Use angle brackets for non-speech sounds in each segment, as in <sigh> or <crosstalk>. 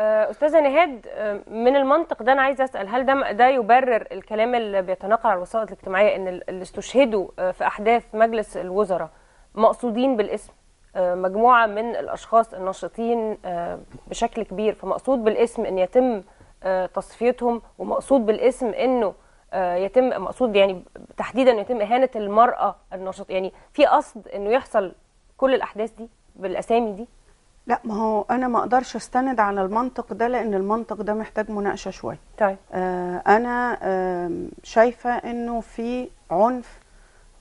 أستاذة نهاد من المنطق ده أنا عايزة أسأل هل ده ده يبرر الكلام اللي بيتناقل على الوسائل الاجتماعية إن اللي استشهدوا في أحداث مجلس الوزراء مقصودين بالاسم مجموعة من الأشخاص الناشطين بشكل كبير فمقصود بالاسم إن يتم تصفيتهم ومقصود بالاسم إنه يتم مقصود يعني تحديدا يتم إهانة المرأة الناشط يعني في قصد إنه يحصل كل الأحداث دي بالأسامي دي؟ لا ما هو أنا ما أقدرش أستند على المنطق ده لأن المنطق ده محتاج مناقشة شوية. طيب. آه أنا آه شايفة إنه في عنف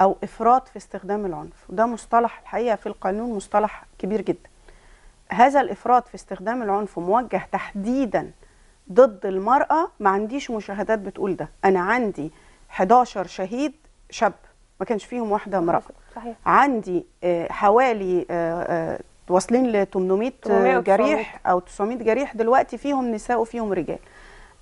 أو إفراط في استخدام العنف وده مصطلح الحقيقة في القانون مصطلح كبير جدا. هذا الإفراط في استخدام العنف موجه تحديدا ضد المرأة ما عنديش مشاهدات بتقول ده. أنا عندي 11 شهيد شاب ما كانش فيهم واحدة امراه صحيح. عندي آه حوالي آه واصلين ل 800 جريح أو 900 جريح دلوقتي فيهم نساء وفيهم رجال.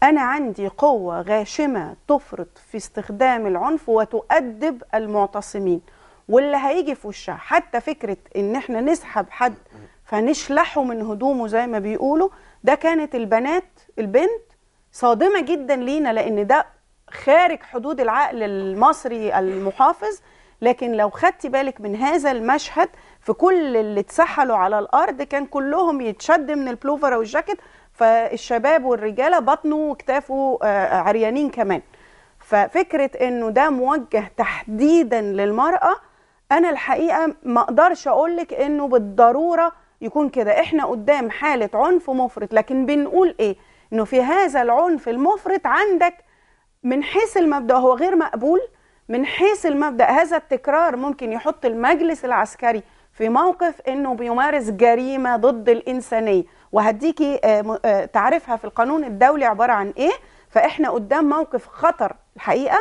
أنا عندي قوة غاشمة تفرط في استخدام العنف وتؤدب المعتصمين. واللي هيجي في وشها حتى فكرة إن إحنا نسحب حد فنشلحه من هدومه زي ما بيقولوا ده كانت البنات البنت صادمة جدا لينا لأن ده خارج حدود العقل المصري المحافظ لكن لو خدتي بالك من هذا المشهد في كل اللي اتسحلوا على الأرض كان كلهم يتشد من البلوفر أو الجاكيت فالشباب والرجالة بطنه وكتافه عريانين كمان. ففكرة إنه ده موجه تحديدا للمرأة أنا الحقيقة ما أقدرش أقول لك إنه بالضرورة يكون كده. إحنا قدام حالة عنف مفرط لكن بنقول إيه؟ إنه في هذا العنف المفرط عندك من حيث المبدأ هو غير مقبول؟ من حيث المبدأ هذا التكرار ممكن يحط المجلس العسكري في موقف إنه بيمارس جريمة ضد الإنسانية. وهديكي تعرفها في القانون الدولي عبارة عن إيه؟ فإحنا قدام موقف خطر الحقيقة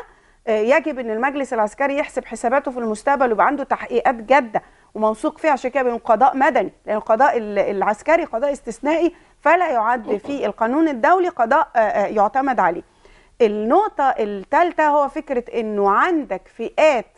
يجب إن المجلس العسكري يحسب حساباته في المستقبل ويبقى عنده تحقيقات جادة وموثوق فيها عشان كده قضاء مدني. لأن القضاء العسكري قضاء استثنائي فلا يعد في القانون الدولي قضاء يعتمد عليه. النقطة الثالثه هو فكرة إنه عندك فئات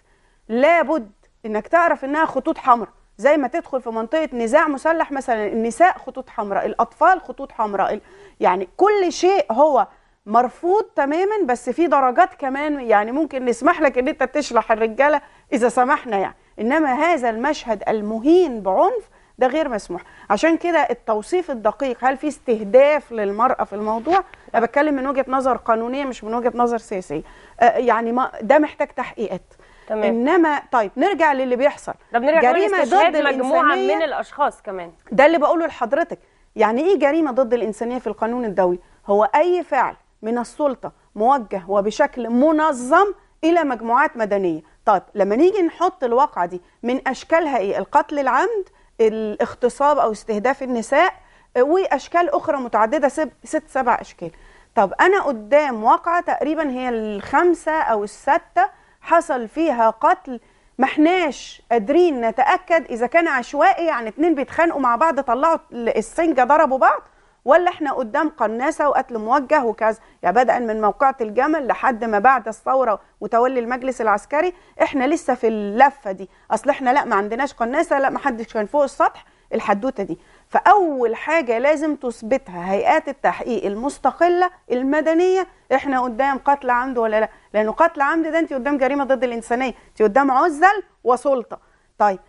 لابد إنك تعرف إنها خطوط حمراء. زي ما تدخل في منطقة نزاع مسلح مثلا النساء خطوط حمراء الأطفال خطوط حمراء. يعني كل شيء هو مرفوض تماما بس في درجات كمان يعني ممكن نسمح لك إن أنت تشلح الرجالة إذا سمحنا يعني. إنما هذا المشهد المهين بعنف ده غير مسموح. عشان كده التوصيف الدقيق هل في استهداف للمرأة في الموضوع؟ أنا بتكلم من وجهة نظر قانونية مش من وجهة نظر سياسية. آه يعني ما ده محتاج تحقيقات. تمام. إنما طيب نرجع للي بيحصل. طب نرجع جريمة ضد مجموعة من الأشخاص كمان. ده اللي بقوله لحضرتك. يعني إيه جريمة ضد الإنسانية في القانون الدولي؟ هو أي فعل من السلطة موجه وبشكل منظم إلى مجموعات مدنية. طيب لما نيجي نحط الواقعة دي من أشكالها إيه؟ القتل العمد الاغتصاب أو استهداف النساء وأشكال أخرى متعددة ست سبع أشكال. طب أنا قدام واقعة تقريبا هي الخمسة أو الستة حصل فيها قتل ما احناش قادرين نتأكد إذا كان عشوائي يعني اتنين بيتخانقوا مع بعض طلعوا السنجة ضربوا بعض؟ ولا إحنا قدام قناصة وقتل موجه وكذا. يعني بدءا من موقعة الجمل لحد ما بعد الثورة وتولي المجلس العسكري إحنا لسه في اللفة دي. أصل إحنا لا ما عندناش قناصة لا ما حدش كان فوق السطح الحدوتة دي. فأول حاجة لازم تثبتها هيئات التحقيق المستقلة المدنية إحنا قدام قتل عمد ولا لا. لأنه قتل عمد ده انت قدام جريمة ضد الإنسانية انت قدام عزل وسلطة. طيب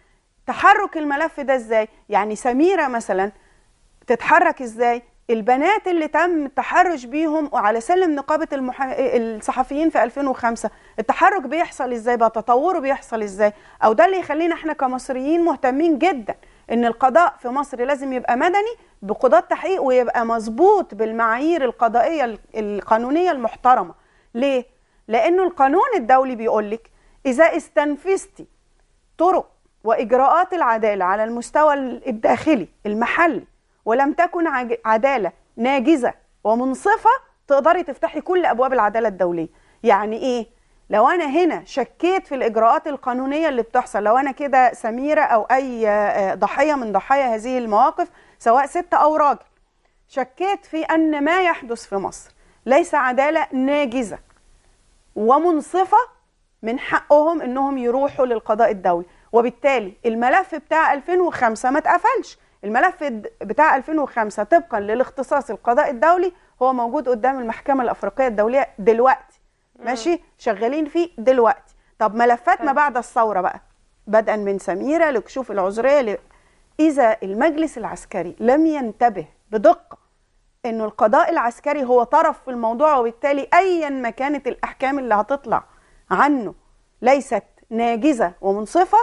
تحرك الملف ده إزاي؟ يعني سميرة مثلا تتحرك إزاي؟ البنات اللي تم التحرش بيهم على سلم نقابة المحا... الصحفيين في 2005 التحرك بيحصل إزاي بقى؟ تطوره بيحصل إزاي؟ أو ده اللي يخلينا إحنا كمصريين مهتمين جدا إن القضاء في مصر لازم يبقى مدني بقضاة تحقيق ويبقى مظبوط بالمعايير القضائية القانونية المحترمة. ليه؟ لأنه القانون الدولي بيقول لك إذا استنفذتي طرق وإجراءات العدالة على المستوى الداخلي المحلي ولم تكن عدالة ناجزة ومنصفة تقدري تفتحي كل أبواب العدالة الدولية. يعني إيه؟ لو أنا هنا شكيت في الإجراءات القانونية اللي بتحصل لو أنا كده سميرة أو أي ضحية من ضحايا هذه المواقف سواء ست أو راجل شكيت في أن ما يحدث في مصر ليس عدالة ناجزة ومنصفة من حقهم إنهم يروحوا للقضاء الدولي. وبالتالي الملف بتاع 2005 ما اتقفلش الملف بتاع 2005 طبقا للاختصاص القضاء الدولي هو موجود قدام المحكمة الأفريقية الدولية دلوقتي. ماشي؟ شغالين فيه دلوقتي. طب ملفات ما. بعد الثورة بقى. بدءا من سميرة لكشوف العذرية ل... إذا المجلس العسكري لم ينتبه بدقة انه القضاء العسكري هو طرف في الموضوع وبالتالي ايا ما كانت الأحكام اللي هتطلع عنه ليست ناجزة ومنصفة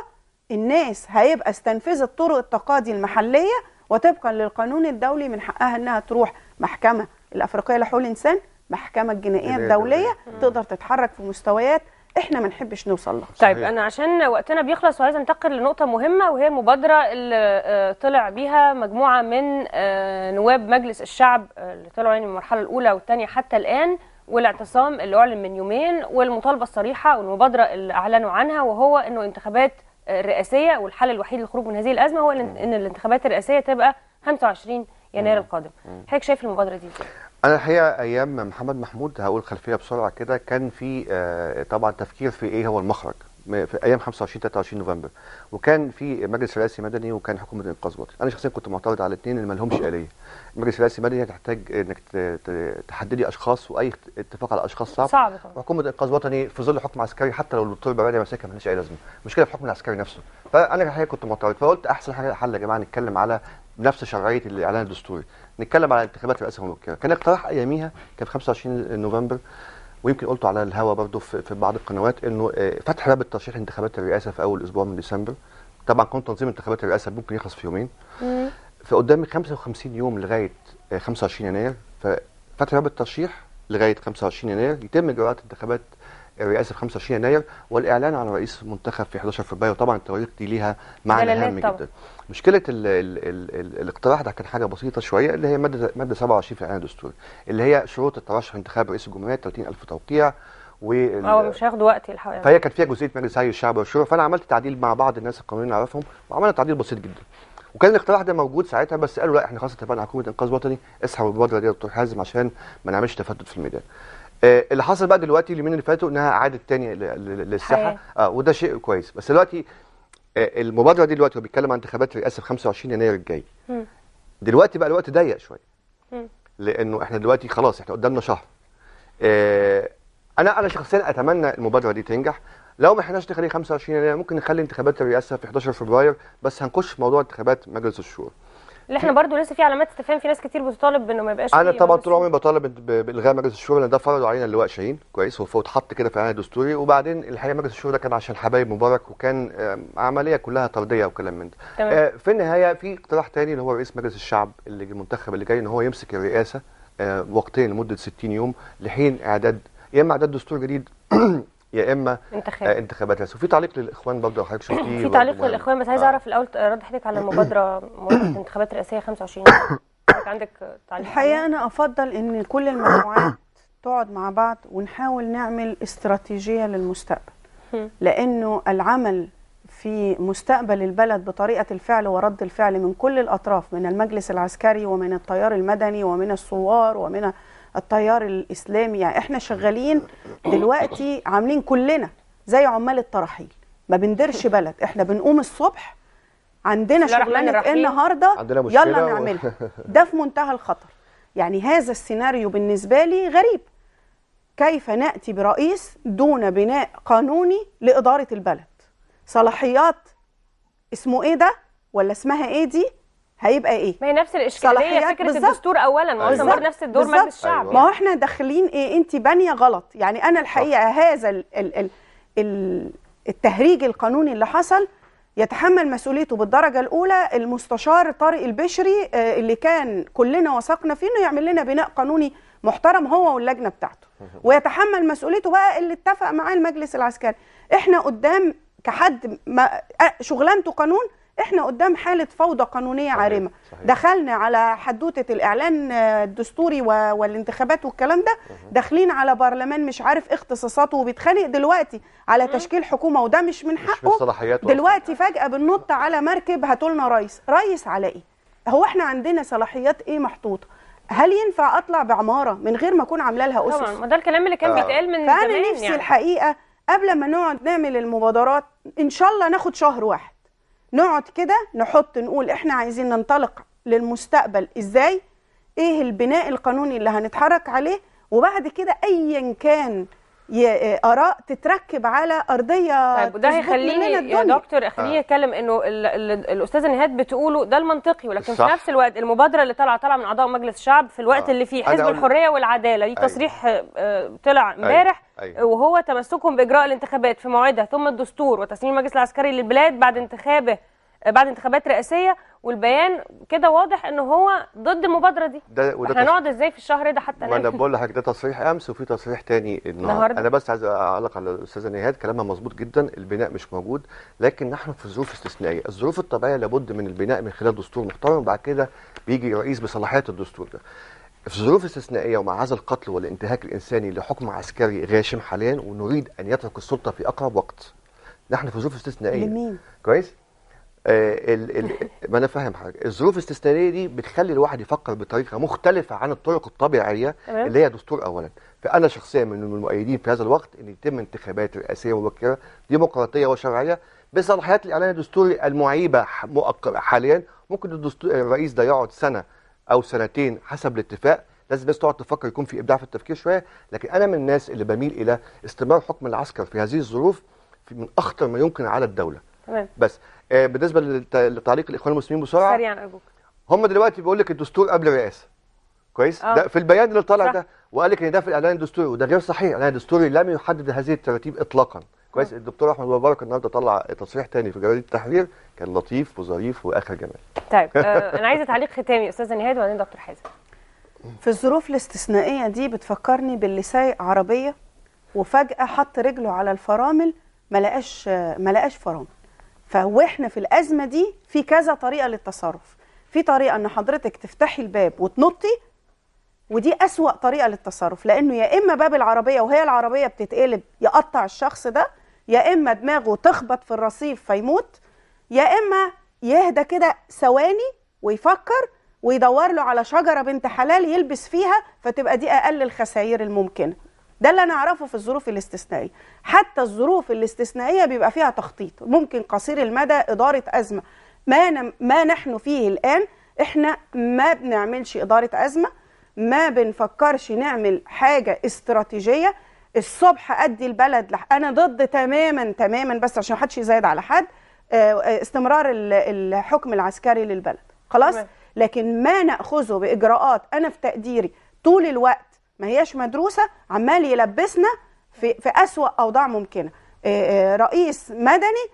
الناس هيبقى استنفذت طرق التقاضي المحلية وطبقا للقانون الدولي من حقها إنها تروح محكمة الأفريقية لحقوق الإنسان محكمة الجنائية الدولية تقدر تتحرك في مستويات إحنا ما نحبش نوصل لها طيب. أنا عشان وقتنا بيخلص وعايزة أنتقل لنقطة مهمة وهي المبادرة اللي آه، طلع بيها مجموعة من آه، نواب مجلس الشعب آه، اللي طلعوا يعني من المرحلة الأولى والثانيه حتى الآن والاعتصام اللي أعلن من يومين والمطالبة الصريحة والمبادرة اللي أعلنوا عنها وهو إنه انتخابات آه، رئاسيه والحل الوحيد للخروج من هذه الأزمة هو ان الانتخابات الرئاسية تبقى 25 يناير القادم. حضرتك شايف المبادرة دي؟ إزاي؟ أنا الحقيقة أيام محمد محمود هقول خلفية بسرعة كده كان في آه، طبعا تفكير في إيه هو المخرج. في أيام 25 23 نوفمبر. وكان في مجلس رئاسي مدني وكان حكومة انقاذ وطني أنا شخصيا كنت معترض على الاثنين اللي ما لهمش آلية. المجلس الرئاسي المدني تحتاج إنك تحددي أشخاص وأي اتفاق على أشخاص صعب. صعب طبعا. وحكومه انقاذ وطني في ظل حكم عسكري حتى لو الدكتور برادة ماسكها ملهاش أي لازمة. المشكلة في الحكم العسكري نفسه. فأنا الحقيقة كنت معترض. فقلت أحسن حاجة حل يا جماعة نتكلم على نفس شرعية الإعلان الدستوري. نتكلم على انتخابات الرئاسه المبكرة. كان اقتراح أياميها كان في 25 نوفمبر. ويمكن قلته على الهوا برضه في, في بعض القنوات إنه آه، فتح باب الترشيح لانتخابات الرئاسة في أول أسبوع من ديسمبر. طبعا كان تنظيم انتخابات الرئاسة ممكن يخلص في يومين. فقدامي 55 يوم لغاية آه، 25 يناير. ففتح باب الترشيح لغاية 25 يناير. يتم إجراءات انتخابات الرئاسة في 25 يناير والإعلان عن رئيس منتخب في 11 فبراير. وطبعا التواريخ دي ليها معنى هام. جدا. مشكلة ال ال ال ال الاقتراح ده كان حاجة بسيطة شوية اللي هي مادة مادة 27 في الإعلان الدستوري اللي هي شروط الترشح لانتخاب رئيس الجمهورية 30000 توقيع وال- هو مش هياخدوا وقت الحقيقة فهي كانت فيها جزئية مجلس رأي الشعب والشورى فأنا عملت تعديل مع بعض الناس القانونيين اللي أعرفهم وعملنا تعديل بسيط جدا. وكان الاقتراح ده موجود ساعتها بس قالوا لا إحنا خلاص اتفقنا على حكومة إنقاذ وطني اسحب المبادره دي يا دكتور حازم عشان ما نعملش تفتت في الميدان. اللي حصل بقى دلوقتي اليومين اللي فاتوا إنها عادت تاني للساحة. آه وده شيء كويس. بس دلوقتي آه المبادرة دي دلوقتي هو بيتكلم عن انتخابات الرئاسه في 25 يناير الجاي. دلوقتي بقى الوقت ضيق شوية. لأنه إحنا دلوقتي خلاص إحنا قدامنا شهر. آه، أنا أنا شخصيا أتمنى المبادرة دي تنجح. لو ما احناش نخليه 25 يناير ممكن نخلي انتخابات الرئاسة في 11 فبراير. بس هنخش في موضوع انتخابات مجلس الشورى. اللي إحنا برضو لسه في علامات استفهام في ناس كتير بتطالب بانه ما يبقاش أنا طبعا طول عمري بطالب بإلغاء مجلس الشورى لأن ده فرضوا علينا اللواء شاهين كويس هو اتحط كده في الاعلان الدستوري وبعدين الحقيقة مجلس الشورى ده كان عشان حبايب مبارك وكان عملية كلها طردية وكلام من ده. تمام. آه، في النهاية في اقتراح تاني اللي هو رئيس مجلس الشعب اللي المنتخب اللي جاي إن هو يمسك الرئاسة آه، وقتين لمدة 60 يوم لحين إعداد يا إما إعداد دستور جديد يا إما انتخاب آه، انتخابات وفي تعليق للإخوان برضه لو حضرتك شفتيه في تعليق مهم. للإخوان بس عايز آه. أعرف الأول رد حضرتك على المبادره مبادره انتخابات رئاسيه 25 حضرتك عندك تعليق الحقيقة أنا أفضل إن كل المجموعات تقعد مع بعض ونحاول نعمل استراتيجية للمستقبل. لأنه العمل في مستقبل البلد بطريقة الفعل ورد الفعل من كل الأطراف من المجلس العسكري ومن التيار المدني ومن الثوار ومن التيار الإسلامي. يعني إحنا شغالين دلوقتي عاملين كلنا زي عمال الترحيل ما بنديرش بلد. إحنا بنقوم الصبح عندنا شغلانة إيه. النهارده يلا نعملها. <laughs> ده في منتهى الخطر. يعني هذا السيناريو بالنسبة لي غريب. كيف نأتي برئيس دون بناء قانوني لإدارة البلد؟ صلاحيات اسمه إيه ده؟ ولا اسمها إيه دي؟ هيبقى إيه؟ ما هي نفس الإشكالية فكرة بالظبط. الدستور اولا ما هو نفس الدور. مجلس الشعب أيوة. ما هو إحنا داخلين إيه؟ انت بانية غلط. يعني أنا الحقيقة هذا ال ال ال ال التهريج القانوني اللي حصل يتحمل مسؤوليته بالدرجة الأولى المستشار طارق البشري آه، اللي كان كلنا وثقنا فيه إنه يعمل لنا بناء قانوني محترم هو واللجنة بتاعته. ويتحمل مسؤوليته بقى اللي اتفق معاه المجلس العسكري. إحنا قدام كحد ما آه، شغلانته قانون إحنا قدام حالة فوضى قانونية صحيح، عارمة. صحيح. دخلنا على حدوتة الإعلان الدستوري والانتخابات والكلام ده داخلين على برلمان مش عارف اختصاصاته وبيتخانق. دلوقتي على تشكيل حكومة وده مش من مش من حقه صلاحياته دلوقتي فجأة بننط على مركب هاتولنا رئيس رئيس على إيه؟ هو إحنا عندنا صلاحيات إيه محطوطة؟ هل ينفع أطلع بعمارة من غير ما أكون عاملة لها أسس؟ طبعا. ما ده الكلام اللي كان آه. بيتقال من فأنا زمان نفسي يعني. الحقيقة قبل ما نقعد نعمل المبادرات إن شاء الله ناخد شهر واحد. نقعد كده نحط نقول إحنا عايزين ننطلق للمستقبل إزاي؟ إيه البناء القانوني اللي هنتحرك عليه؟ وبعد كده ايا كان آراء تتركب على أرضية طيب وده هيخليني يا. دكتور خليني أتكلم إنه ال- ال- الأستاذة نهاد بتقوله ده المنطقي ولكن صح. في نفس الوقت المبادرة اللي طالعه طالعة من أعضاء مجلس الشعب في الوقت آه. اللي فيه حزب أقول- الحرية والعدالة ليه أيوة. تصريح آه، طلع امبارح أيوة. وهو تمسكهم بإجراء الانتخابات في موعدها ثم الدستور وتسليم المجلس العسكري للبلاد بعد انتخابه آه، بعد انتخابات رئاسية والبيان كده واضح إن هو ضد المبادرة دي. ده وده إحنا تص- نقعد إزاي في الشهر ده حتى ما أنا؟ بقول لحضرتك ده تصريح أمس وفي تصريح تاني النهارده؟ أنا بس عايز أعلق على الأستاذة نهاد كلامها مظبوط جدا البناء مش موجود لكن نحن في ظروف استثنائية. الظروف الطبيعية لابد من البناء من خلال دستور محترم وبعد كده بيجي رئيس بصلاحيات الدستور ده. في ظروف استثنائية ومع هذا القتل والانتهاك الإنساني لحكم عسكري غاشم حاليا ونريد أن يترك السلطة في أقرب وقت. نحن في ظروف استثنائية. لمين؟ كويس؟ ال ال ما أنا فاهم حاجة. الظروف الاستثنائية دي بتخلي الواحد يفكر بطريقة مختلفة عن الطرق الطبيعية. اللي هي دستور اولا. فأنا شخصيا من المؤيدين في هذا الوقت إن يتم انتخابات رئاسية مبكرة ديمقراطية وشرعية. بصلاحيات الإعلان الدستوري المعيبة حاليا ممكن الدستور الرئيس ده يقعد سنة أو سنتين حسب الاتفاق. لازم الناس تقعد تفكر يكون في إبداع في التفكير شوية. لكن أنا من الناس اللي بميل إلى استمرار حكم العسكر في هذه الظروف من أخطر ما يمكن على الدولة. تمام. بس آه، بالنسبة لتعليق الإخوان المسلمين بسرعة سريعا ارجوك هم دلوقتي بيقول لك الدستور قبل الرئاسة. كويس؟ آه. ده في البيان اللي طالع صح. ده وقال لك إن ده في الإعلان الدستوري وده غير صحيح. الإعلان الدستوري لم يحدد هذه التراتيب اطلاقا. كويس؟ الدكتور أحمد مبارك النهارده طلع تصريح تاني في جريده التحرير كان لطيف وظريف وآخر جمال. طيب آه، <laughs> أنا عايزة تعليق ختامي أستاذة نهاد وبعدين دكتور حازم. في الظروف الاستثنائية دي بتفكرني باللي سايق عربية وفجأة حط رجله على الفرامل ما لقاش ما لقاش فرامل. فواحنا في الأزمة دي في كذا طريقة للتصرف. في طريقة إن حضرتك تفتحي الباب وتنطي ودي أسوأ طريقة للتصرف لأنه يا إما باب العربية وهي العربية بتتقلب يقطع الشخص ده يا إما دماغه تخبط في الرصيف فيموت يا إما يهدى كده ثواني ويفكر ويدور له على شجرة بنت حلال يلبس فيها فتبقى دي أقل الخسائر الممكنة. ده اللي أنا أعرفه في الظروف الاستثنائية. حتى الظروف الاستثنائية بيبقى فيها تخطيط. ممكن قصير المدى إدارة أزمة. ما, ما نحن فيه الآن إحنا ما بنعملش إدارة أزمة ما بنفكرش نعمل حاجة استراتيجية. الصبح أدي البلد لح... أنا ضد تماما تماما بس عشان محدش يزايد على حد آه، آه، استمرار ال- الحكم العسكري للبلد. خلاص. لكن ما نأخذه بإجراءات. أنا في تقديري طول الوقت ما هياش مدروسة عمال يلبسنا في, في أسوأ أوضاع ممكنة آه، آه، رئيس مدني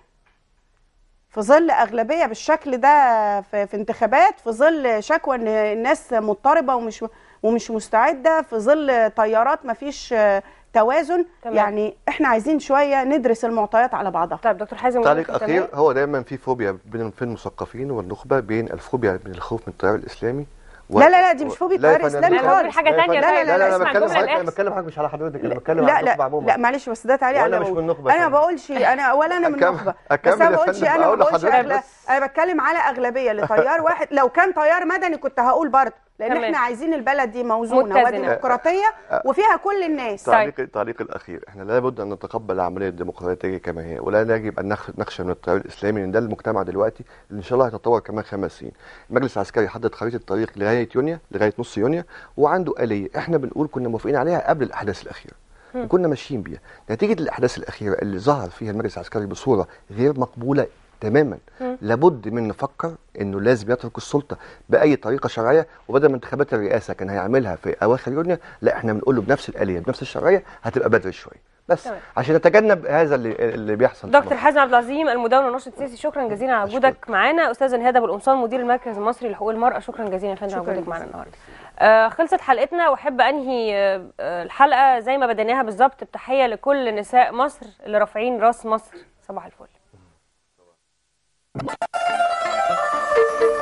في ظل أغلبية بالشكل ده في, في انتخابات في ظل شكوى إن الناس مضطربة ومش ومش مستعدة في ظل طيارات ما فيش آه، توازن تمام. يعني إحنا عايزين شوية ندرس المعطيات على بعضها طيب دكتور حازم تعليق أخير؟ هو دايما في فوبيا بين في المثقفين والنخبة بين الفوبيا من الخوف من التيار الإسلامي و... لا لا لا دي مش فوبيا لا فندم، الإسلامي لا خالص. فندم، حاجة تانية لا طيب. لا لا اسمع أنا بتكلم حضرتك أنا. بتكلم حضرتك مش على حضرتك أنا بتكلم لا على النخبه لا عموما لا معلش بس ده تعليق على مش بقول. من النخبة يا أنا فندم. بقولش أنا ولا أنا من أكمل- النخبه بس أنا يا بقولش أنا ما بقولش. أنا بتكلم على اغلبيه لتيار <laughs> واحد لو كان تيار مدني كنت هقول برضه لأن تمام. إحنا عايزين البلد دي موزونة. وديمقراطيه وفيها كل الناس. تعليق التعليق الأخير إحنا لابد أن نتقبل العملية الديمقراطيه كما هي ولا يجب أن نخ- نخشى من التيار الإسلامي لأن ده المجتمع دلوقتي اللي إن شاء الله هيتطور كمان خمس سنين. المجلس العسكري حدد خريطة الطريق لغاية يونيو لغاية نص يونيو وعنده آلية إحنا بنقول كنا موافقين عليها قبل الأحداث الأخيرة. وكنا ماشيين بيها. نتيجة الأحداث الأخيرة اللي ظهر فيها المجلس العسكري بصورة غير مقبولة تماما. لابد من نفكر إنه لازم يترك السلطة بأي طريقة شرعية وبدل ما انتخابات الرئاسة كان هيعملها في أواخر يونيو لا إحنا بنقول له بنفس الآلية بنفس الشرعية هتبقى بدري شوية. بس تمام. عشان نتجنب هذا اللي اللي بيحصل. دكتور. حازم عبد العظيم المدون والناشط السياسي شكرا جزيلا على وجودك معانا. استاذه نهاد ابو القمصان مدير المركز المصري لحقوق المرأة شكرا جزيلا يا فندم على وجودك معانا. النهارده. آه خلصت حلقتنا وأحب أنهي آه الحلقة زي ما بديناها بالظبط بتحية لكل نساء مصر اللي رافعين راس مصر. صباح الفل. なぜか。